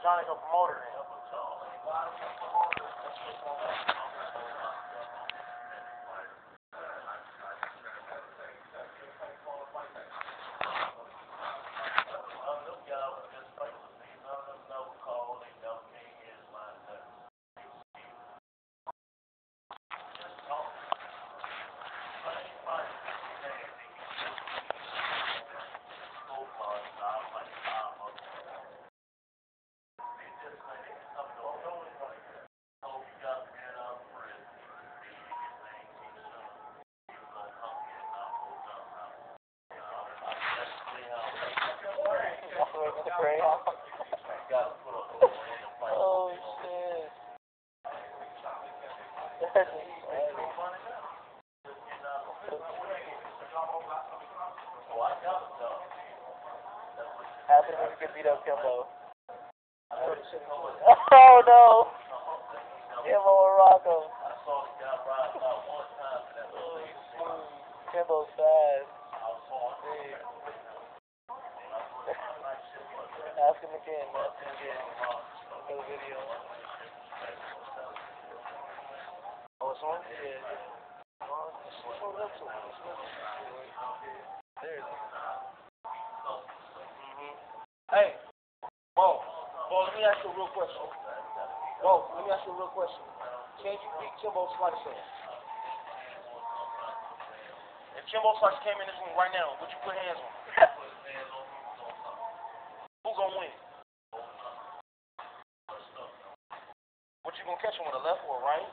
Johnny go promoter then. What's the pray? oh shit. When you beat up Kimbo. Oh no! Kimbo and Rocco. Kimbo's fast. Ask him again. Ask him again. The video. Oh, it's on? Yeah. There it is. Mm-hmm. Hey, Bo, Bo, let me ask you a real question. Bo, let me ask you a real question. Can you beat Kimbo Slicer? If Kimbo Slicer came in this room right now, would you put hands on him? Who gonna win? What you gonna catch him with a left or right?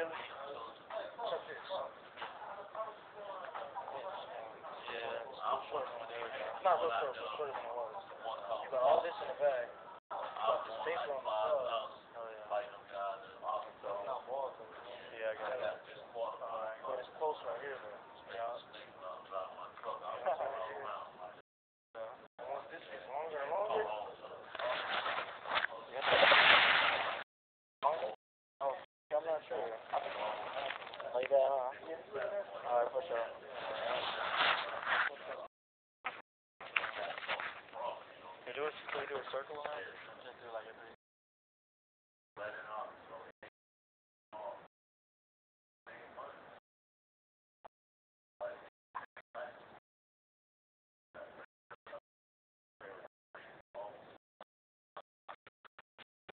It's not real short, but shorter than it was. You got all this in the bag. Got this paper on the side. Oh yeah. Not balls. Yeah, I got that. Alright, but it's close right here though. Yeah. And once this gets longer and longer. Longer? Oh, I'm not sure. Like huh? Alright, for sure. Can we do a, can we do a circle on that? Just do like a three.